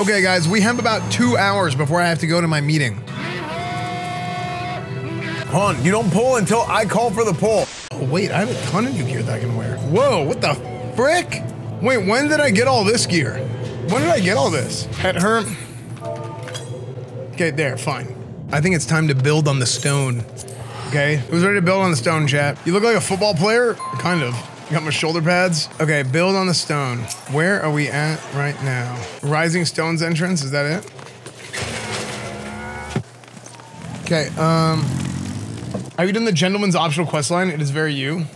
Okay, guys, we have about two hours before I have to go to my meeting. Hon, you don't pull until I call for the pull. Oh, wait, I have a ton of new gear that I can wear. Whoa, what the frick? Wait, when did I get all this gear? When did I get all this? At her. Okay, there, fine. I think it's time to build on the stone. Okay, who's ready to build on the stone, chat? You look like a football player? Kind of. Got my shoulder pads. Okay, build on the stone. Where are we at right now? Rising Stones entrance, is that it? Okay, um. Have you done the gentleman's optional quest line? It is very you.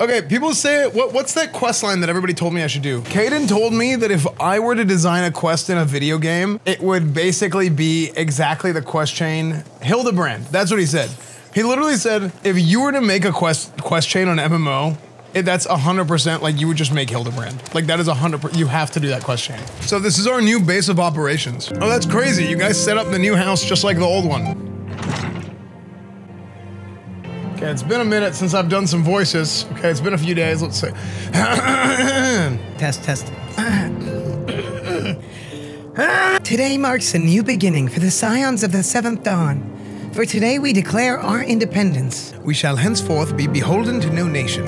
Okay, people say what, what's that quest line that everybody told me I should do? Caden told me that if I were to design a quest in a video game, it would basically be exactly the quest chain Hildebrand. That's what he said. He literally said if you were to make a quest quest chain on MMO, that's 100% like you would just make Hildebrand. Like that is 100%, you have to do that quest chain. So this is our new base of operations. Oh, that's crazy. You guys set up the new house just like the old one. Okay, it's been a minute since I've done some voices. Okay, it's been a few days, let's say. Test, test. Today marks a new beginning for the Scions of the Seventh Dawn. For today we declare our independence. We shall henceforth be beholden to no nation,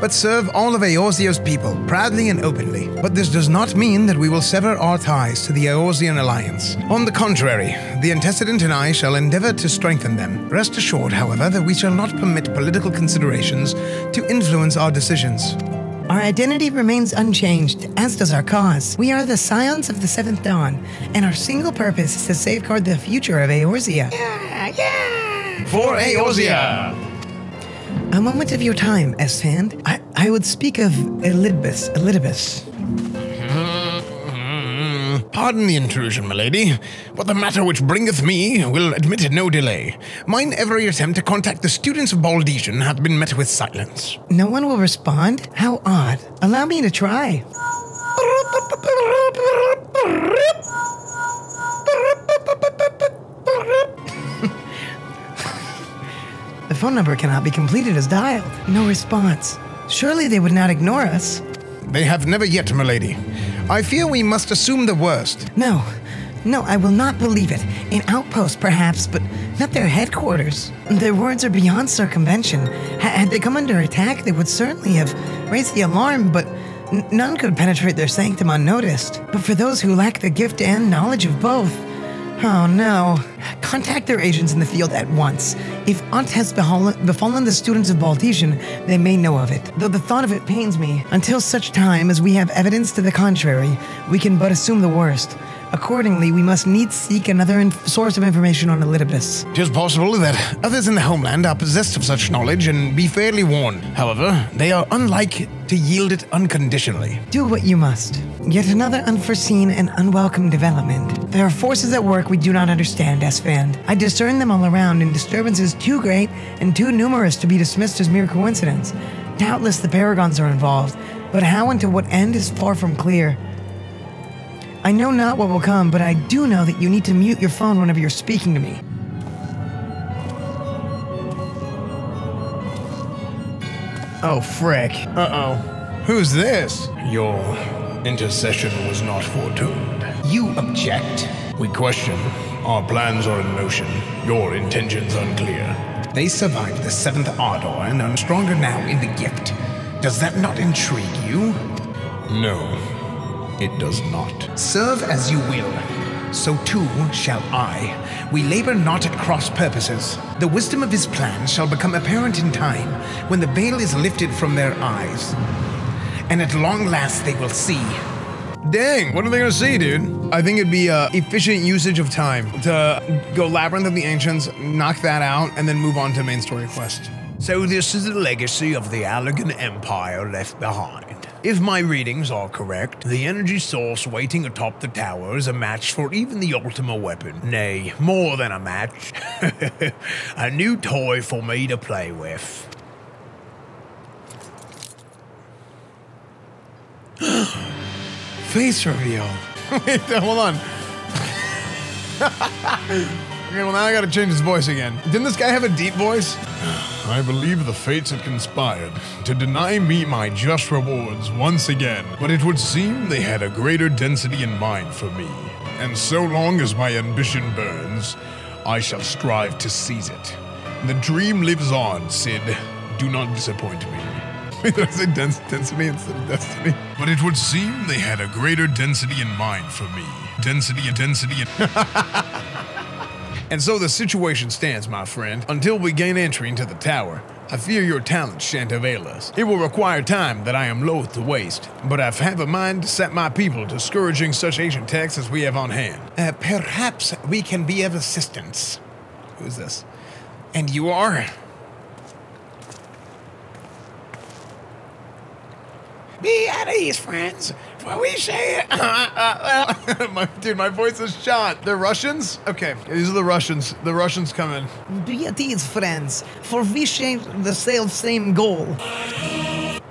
but serve all of Eorzea's people proudly and openly. But this does not mean that we will sever our ties to the Eorzean alliance. On the contrary, the antecedent and I shall endeavor to strengthen them. Rest assured, however, that we shall not permit political considerations to influence our decisions. Our identity remains unchanged, as does our cause. We are the Scions of the Seventh Dawn, and our single purpose is to safeguard the future of Eorzea. For Eorzea! A moment of your time, Esfand. I, I would speak of Elidibus. Elidibus. Mm-hmm. Pardon the intrusion, milady, but the matter which bringeth me will admit no delay. Mine every attempt to contact the students of Baldesion hath been met with silence. No one will respond? How odd. Allow me to try. the phone number cannot be completed as dialed. No response. Surely they would not ignore us. They have never yet, milady. I fear we must assume the worst. No, no, I will not believe it. An outpost, perhaps, but not their headquarters. Their words are beyond circumvention. Ha- had they come under attack, they would certainly have raised the alarm, but none could penetrate their sanctum unnoticed. But for those who lack the gift and knowledge of both, oh no. Contact their agents in the field at once. If aught has befallen, the students of Baldesion, they may know of it. Though the thought of it pains me. Until such time as we have evidence to the contrary, we can but assume the worst. Accordingly, we must needs seek another inf- source of information on Elidibus. Tis possible that others in the homeland are possessed of such knowledge and be fairly warned. However, they are unlike to yield it unconditionally. Do what you must. Yet another unforeseen and unwelcome development. There are forces at work we do not understand, Esfand. I discern them all around in disturbances too great and too numerous to be dismissed as mere coincidence. Doubtless the Paragons are involved, but how and to what end is far from clear. I know not what will come, but I do know that you need to mute your phone whenever you're speaking to me. Oh, frick. Uh oh. Who's this? Your intercession was not foretold. You object? We question. Our plans are in motion. Your intentions unclear. They survived the seventh Ardor and are stronger now in the gift. Does that not intrigue you? No, it does not. Serve as you will. So too shall I. We labor not at cross purposes. The wisdom of his plan shall become apparent in time when the veil is lifted from their eyes. And at long last they will see. Dang, what are they gonna see, dude? I think it'd be uh, efficient usage of time to go Labyrinth of the Ancients, knock that out, and then move on to main story quest. So this is the legacy of the Allagan Empire left behind. If my readings are correct, the energy source waiting atop the tower is a match for even the Ultima weapon. Nay, more than a match. a new toy for me to play with. Face reveal. Wait, hold on. okay, well now I gotta change his voice again. Didn't this guy have a deep voice? I believe the fates had conspired to deny me my just rewards once again, but it would seem they had a greater density in mind for me. and so long as my ambition burns, I shall strive to seize it. The dream lives on, Sid. Do not disappoint me. Did I say dens- density instead of destiny? But it would seem they had a greater density in mind for me. Density and density and. And so the situation stands, my friend. Until we gain entry into the tower, I fear your talents shan't avail us. It will require time that I am loath to waste, but I have a mind to set my people to scourging such ancient texts as we have on hand. Uh, perhaps we can be of assistance. Who's this? And you are? Be at ease, friends, for we say my, dude, my voice is shot. They're Russians? Okay, these are the Russians. The Russians come in. Be at ease, friends, for we share the same goal.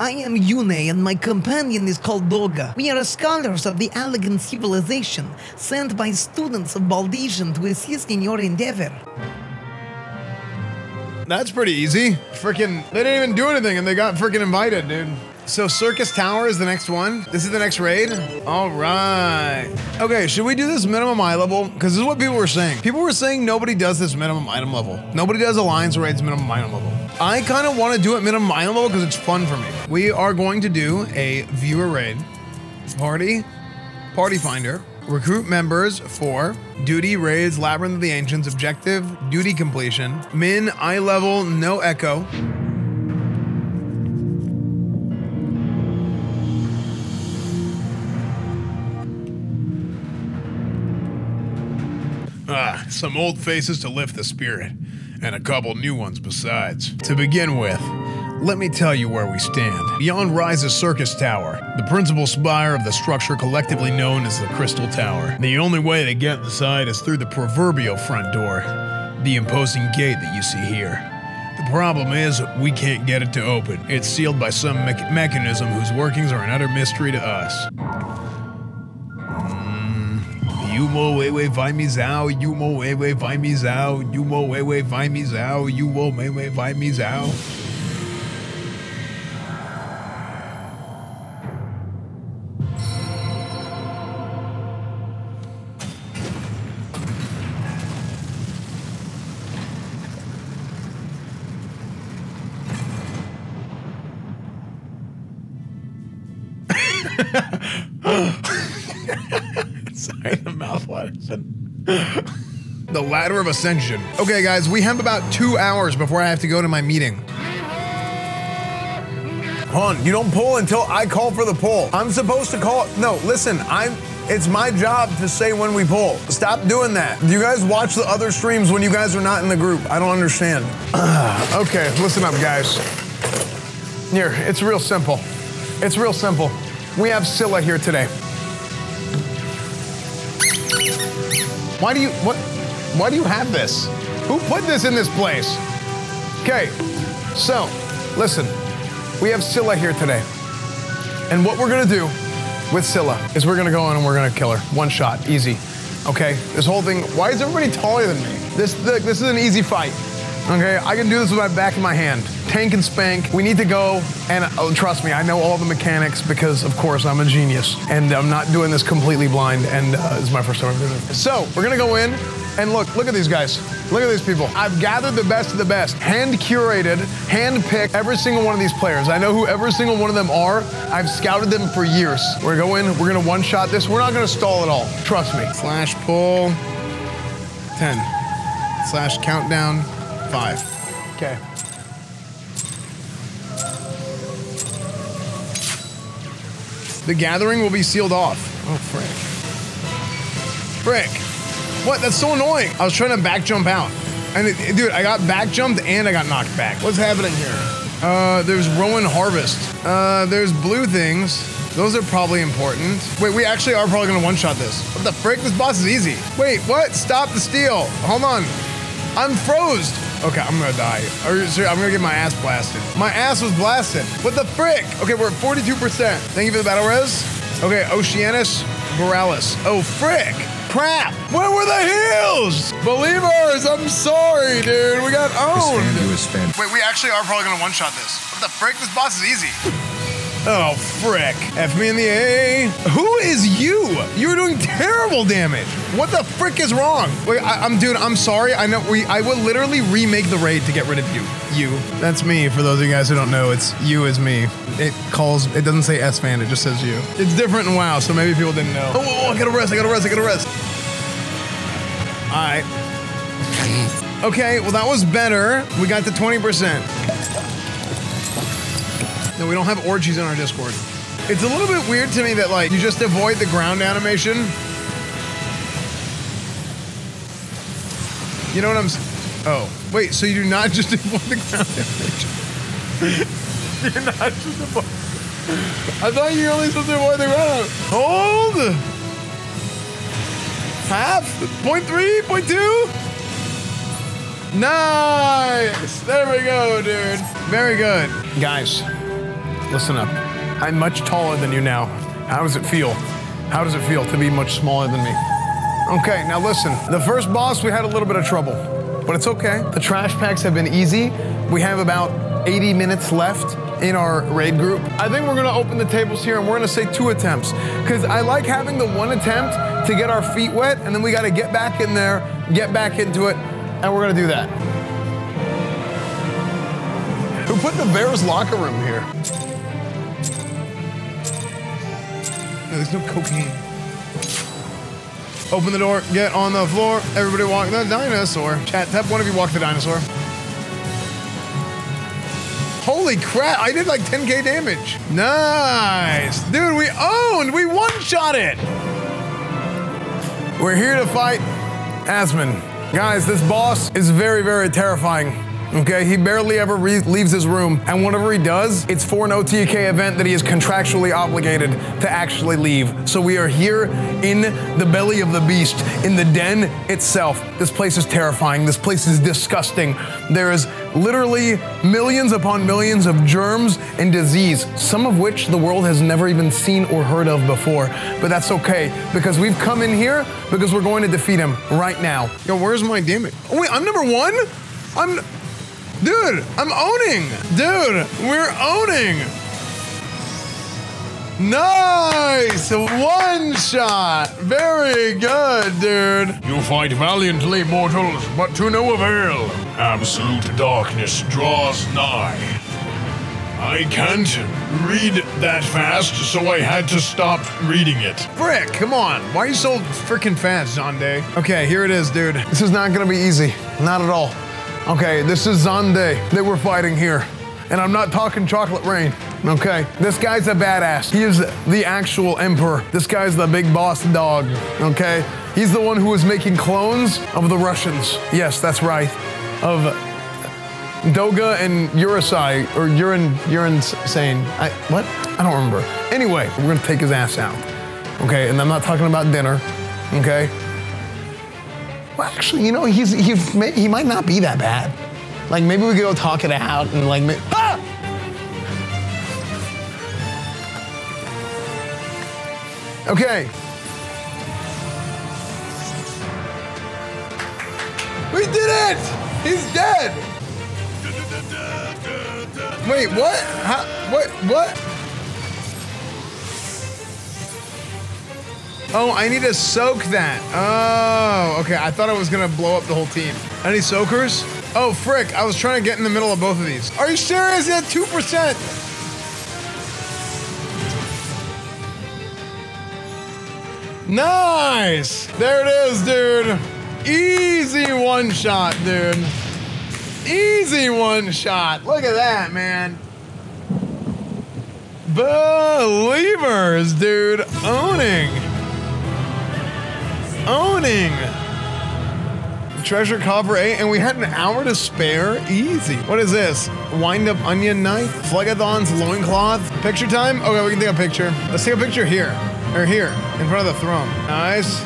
I am Unei, and my companion is called Doga. We are scholars of the Allagan civilization, sent by students of Baldesion to assist in your endeavor. That's pretty easy. Freaking, they didn't even do anything and they got freaking invited, dude. So Syrcus Tower is the next one. This is the next raid. All right. Okay, should we do this minimum eye level? Because this is what people were saying. People were saying nobody does this minimum item level. Nobody does alliance raids minimum item level. I kind of want to do it minimum item level because it's fun for me. We are going to do a viewer raid, party, party finder, recruit members for duty raids, labyrinth of the ancients, objective, duty completion, min eye level, no echo. Some old faces to lift the spirit, and a couple new ones besides. To begin with, let me tell you where we stand. Beyond rises Syrcus Tower, the principal spire of the structure collectively known as the Crystal Tower. The only way to get inside is through the proverbial front door, the imposing gate that you see here. The problem is, we can't get it to open. It's sealed by some me- mechanism whose workings are an utter mystery to us. Yumo wewe vai mi zao, yumo wewe vai mi zao, yumo wewe vai mi zao, yumo wewe vai mi zao. the ladder of ascension. Okay, guys, we have about two hours before I have to go to my meeting. Hon, you don't pull until I call for the pull. I'm supposed to call. No, listen, I'm. It's my job to say when we pull. Stop doing that. Do you guys watch the other streams when you guys are not in the group. I don't understand. Okay, listen up, guys. Here, it's real simple. It's real simple. We have Scylla here today. Why do you what? Why do you have this? Who put this in this place? Okay, so listen, we have Scylla here today, and what we're gonna do with Scylla is we're gonna go in and we're gonna kill her. One shot, easy. Okay, this whole thing. Why is everybody taller than me? This this is an easy fight. Okay, I can do this with my back of my hand. Tank and spank. We need to go, and oh, trust me, I know all the mechanics because, of course, I'm a genius, and I'm not doing this completely blind. And uh, is my first time ever doing this. So we're gonna go in, and look, look at these guys. Look at these people. I've gathered the best of the best, hand curated, hand picked every single one of these players. I know who every single one of them are. I've scouted them for years. We're gonna go in. We're gonna one shot this. We're not gonna stall at all. Trust me. Slash pull. Ten. Slash countdown. Five. Okay. The gathering will be sealed off. Oh, frick. Frick. What? That's so annoying. I was trying to back jump out. And it, dude, I got back jumped and I got knocked back. What's happening here? Uh, there's Rowan Harvest. Uh, there's blue things. Those are probably important. Wait, we actually are probably gonna one-shot this. What the frick? This boss is easy. Wait, what? Stop the steal. Hold on. I'm froze. Okay, I'm gonna die. Are you serious? I'm gonna get my ass blasted. My ass was blasted. What the frick? Okay, we're at 42%. Thank you for the battle res. Okay, Oceanus Borealis. Oh, frick. Crap. Where were the heels? Believers, I'm sorry, dude. We got owned. Wait, we actually are probably gonna one-shot this. What the frick? This boss is easy. Oh, frick. F me in the A. Who is you? You're doing terrible damage. What the frick is wrong? Wait, I, am dude, I'm sorry. I know we I will literally remake the raid to get rid of you. You. That's me. For those of you guys who don't know, it's you is me. It calls it doesn't say Esfand, it just says you. It's different in WoW, so maybe people didn't know. Oh, oh, oh I gotta rest, I gotta rest, I gotta rest. Alright. Okay, well that was better. We got to 20%. No, we don't have orgies in our Discord. It's a little bit weird to me that like you just avoid the ground animation. You know what I'm? Oh, wait. So you do not just avoid the ground animation. You're not just avoid. I thought you were only supposed to avoid the ground. Hold. Half. Point three. Point two. Nice. There we go, dude. Very good, guys. Listen up. I'm much taller than you now. How does it feel? How does it feel to be much smaller than me? Okay, now listen. The first boss, we had a little bit of trouble, but it's okay. The trash packs have been easy. We have about 80 minutes left in our raid group. I think we're gonna open the tables here and we're gonna say two attempts. Because I like having the one attempt to get our feet wet, and then we gotta get back in there, get back into it, and we're gonna do that. Who put the Bears locker room here? There's no cocaine. Open the door, get on the floor, everybody walk the dinosaur. Chat, one of you walk the dinosaur. Holy crap, I did like 10k damage. Nice. Dude, we owned, we one-shot it. We're here to fight Asmon. Guys, this boss is very, very terrifying. Okay, he barely ever re- leaves his room, and whenever he does, it's for an OTK event that he is contractually obligated to actually leave. So we are here in the belly of the beast, in the den itself. This place is terrifying. This place is disgusting. There is literally millions upon millions of germs and disease, some of which the world has never even seen or heard of before. But that's okay because we've come in here because we're going to defeat him right now. Yo, where's my damage? Oh wait, I'm number one. I'm. Dude, I'm owning. Dude, we're owning. Nice! One shot! Very good, dude. You fight valiantly, mortals, but to no avail. Absolute darkness draws nigh. I can't read that fast, so I had to stop reading it. Frick, come on. Why are you so freaking fast, Xande? Okay, here it is, dude. This is not gonna be easy. Not at all. Okay, this is Xande that we're fighting here. And I'm not talking chocolate rain. Okay, this guy's a badass. He is the actual emperor. This guy's the big boss dog. Okay, he's the one who is making clones of the Russians. Yes, that's right. Of Doga and Urusai, or Urin, Urin Sane. I, what? I don't remember. Anyway, we're gonna take his ass out. Okay, and I'm not talking about dinner. Okay, well, actually, you know, he's he, he might not be that bad. Like maybe we could go talk it out and like. Ah! Okay. We did it! He's dead! Wait, what? How, what? What? Oh, I need to soak that. Oh, okay. I thought I was gonna blow up the whole team. Any soakers? Oh, frick. I was trying to get in the middle of both of these. Are you serious? Had 2%. Nice. There it is, dude. Easy one shot, dude. Easy one shot. Look at that, man. Believers, dude. Owning owning. Treasure copper eight, and we had an hour to spare. Easy. What is this? Wind up Onion Knight? Phlegethon's loincloth? Picture time? Okay, we can take a picture. Let's take a picture here. Or here, in front of the throne. Nice.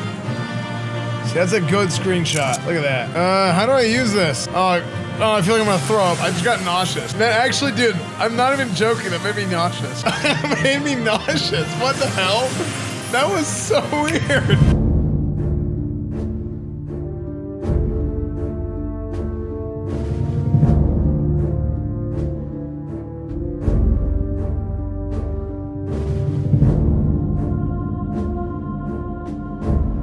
See, that's a good screenshot. Look at that. Uh, how do I use this? Oh, oh, I feel like I'm gonna throw up. I just got nauseous. That actually, dude, I'm not even joking. That made me nauseous. that made me nauseous. What the hell? That was so weird.